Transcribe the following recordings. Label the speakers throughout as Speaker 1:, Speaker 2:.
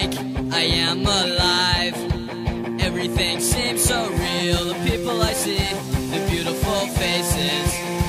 Speaker 1: awake, I am alive. Everything seems so real. The people I see, the beautiful faces,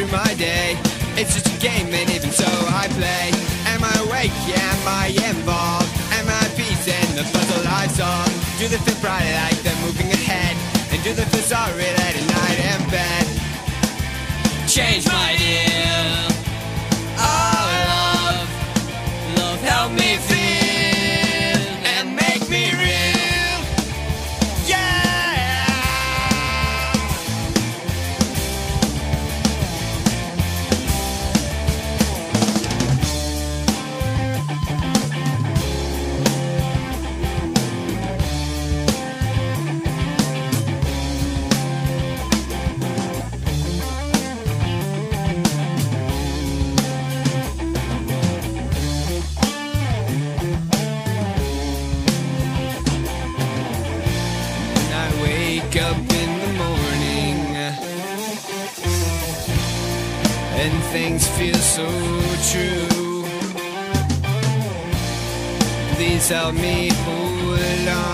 Speaker 2: through my day. It's just a game, and even so I play. Am I awake? Am I involved? Am I piece in the puzzle I solve? Do they feel bright like they're moving ahead? And do they feel sorry late at night in bed?
Speaker 1: Change my deal. Oh, love, love, help me feel and
Speaker 2: things feel so true. Please help me hold on.